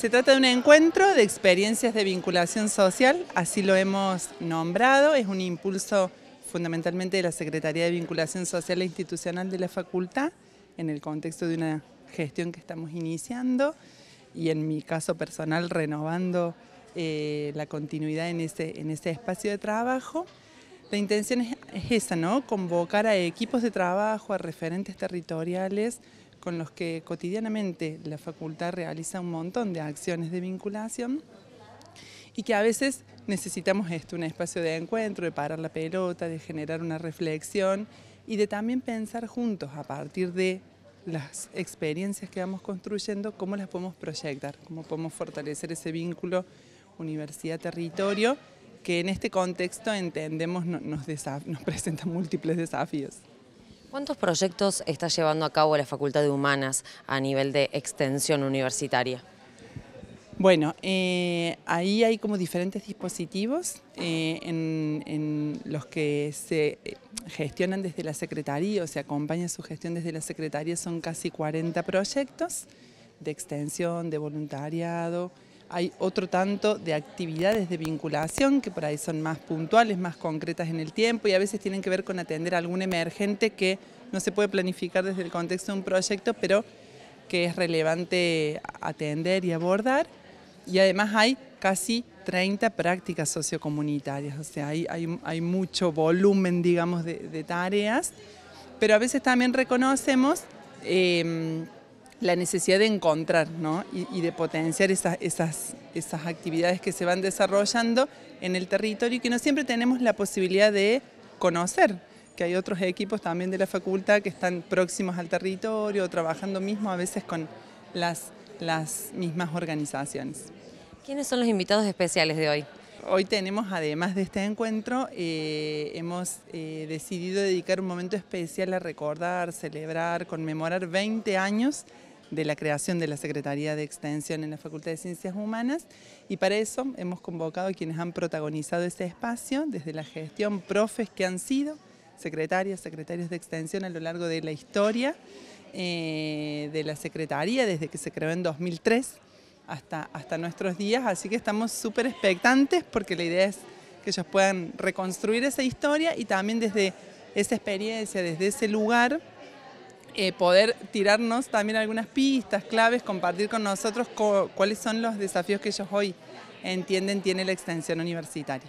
Se trata de un encuentro de experiencias de vinculación social, así lo hemos nombrado, es un impulso fundamentalmente de la Secretaría de Vinculación Social e Institucional de la Facultad, en el contexto de una gestión que estamos iniciando y en mi caso personal renovando eh, la continuidad en ese, en ese espacio de trabajo. La intención es, es esa, ¿no? Convocar a equipos de trabajo, a referentes territoriales, con los que cotidianamente la facultad realiza un montón de acciones de vinculación y que a veces necesitamos esto, un espacio de encuentro, de parar la pelota, de generar una reflexión y de también pensar juntos a partir de las experiencias que vamos construyendo, cómo las podemos proyectar, cómo podemos fortalecer ese vínculo universidad-territorio que en este contexto entendemos nos, nos presenta múltiples desafíos. ¿Cuántos proyectos está llevando a cabo la Facultad de Humanas a nivel de extensión universitaria? Bueno, eh, ahí hay como diferentes dispositivos eh, en, los que se eh, gestionan desde la Secretaría o se acompaña su gestión desde la Secretaría, son casi 40 proyectos de extensión, de voluntariado, hay otro tanto de actividades de vinculación que por ahí son más puntuales, más concretas en el tiempo y a veces tienen que ver con atender algún emergente que no se puede planificar desde el contexto de un proyecto, pero que es relevante atender y abordar. Y además hay casi 30 prácticas sociocomunitarias, o sea, hay, mucho volumen, digamos, de, tareas, pero a veces también reconocemos... Eh, la necesidad de encontrar y, de potenciar esas, esas, esas actividades que se van desarrollando en el territorio y que no siempre tenemos la posibilidad de conocer, que hay otros equipos también de la facultad que están próximos al territorio, trabajando mismo a veces con las, las mismas organizaciones. ¿Quiénes son los invitados especiales de hoy? Hoy tenemos, además de este encuentro, eh, hemos eh, decidido dedicar un momento especial a recordar, celebrar, conmemorar 20 años de la creación de la Secretaría de Extensión en la Facultad de Ciencias Humanas y para eso hemos convocado a quienes han protagonizado ese espacio, desde la gestión, profes que han sido secretarias, secretarios de extensión a lo largo de la historia eh, de la Secretaría, desde que se creó en 2003 hasta, hasta nuestros días, así que estamos súper expectantes porque la idea es que ellos puedan reconstruir esa historia y también desde esa experiencia, desde ese lugar, eh, poder tirarnos también algunas pistas, claves, compartir con nosotros cuáles son los desafíos que ellos hoy entienden tiene la extensión universitaria.